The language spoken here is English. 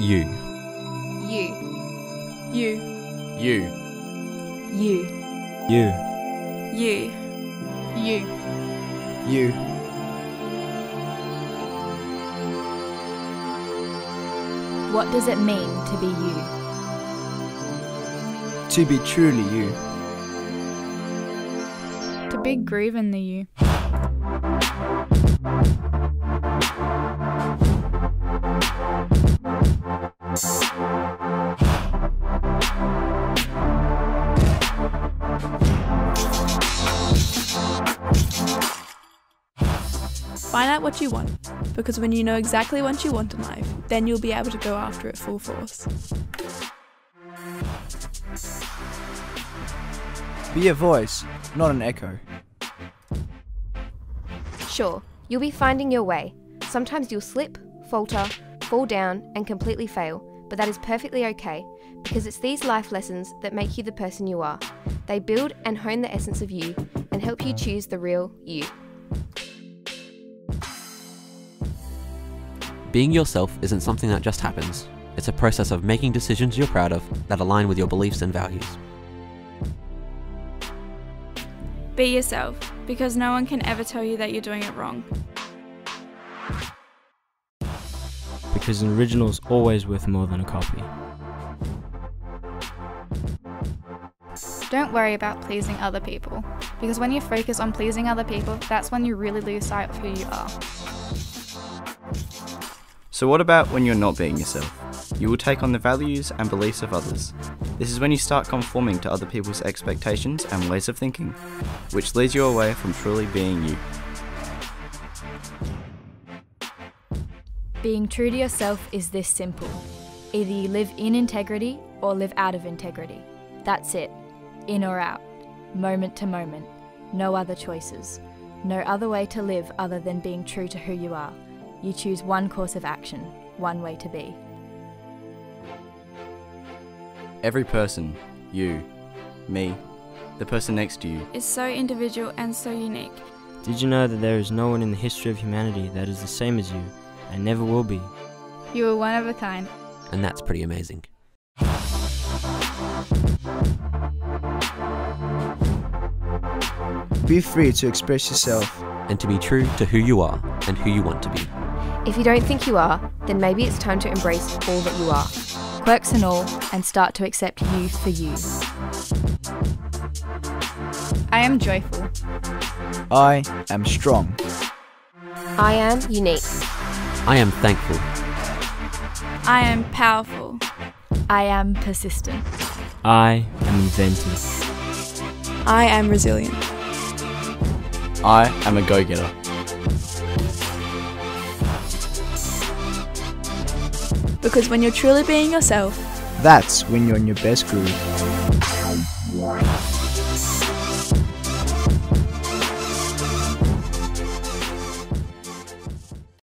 You. You. You. You. You. You. You. You. You. What does it mean to be you? To be truly you. To be groovin the you. Find out what you want, because when you know exactly what you want in life, then you'll be able to go after it full force. Be a voice, not an echo. Sure, you'll be finding your way. Sometimes you'll slip, falter, fall down, and completely fail, but that is perfectly okay because it's these life lessons that make you the person you are. They build and hone the essence of you and help you choose the real you. Being yourself isn't something that just happens. It's a process of making decisions you're proud of that align with your beliefs and values. Be yourself, because no one can ever tell you that you're doing it wrong. Because an original's always worth more than a copy. Don't worry about pleasing other people, because when you focus on pleasing other people, that's when you really lose sight of who you are. So, what about when you're not being yourself? You will take on the values and beliefs of others. This is when you start conforming to other people's expectations and ways of thinking, which leads you away from truly being you. Being true to yourself is this simple. Either you live in integrity or live out of integrity. That's it. In or out. Moment to moment. No other choices. No other way to live other than being true to who you are. You choose one course of action, one way to be. Every person, you, me, the person next to you, Is so individual and so unique. Did you know that there is no one in the history of humanity that is the same as you and never will be? You are one of a kind. And that's pretty amazing. Be free to express yourself. And to be true to who you are and who you want to be. If you don't think you are, then maybe it's time to embrace all that you are. Quirks and all, and start to accept you for you. I am joyful. I am strong. I am unique. I am thankful. I am powerful. I am persistent. I am inventive. I am resilient. I am a go getter. Because when you're truly being yourself, that's when you're in your best groove.